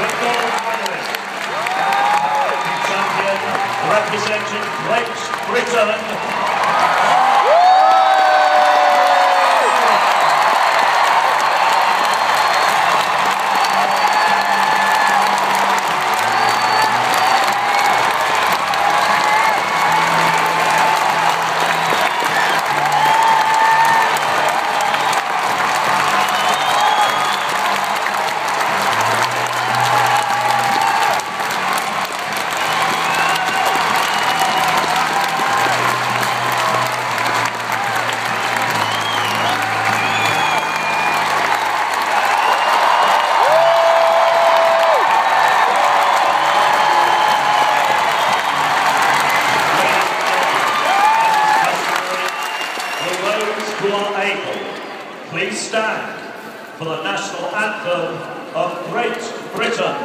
the gold medalist, champion representing Great Britain, those who are able, please stand for the national anthem of Great Britain.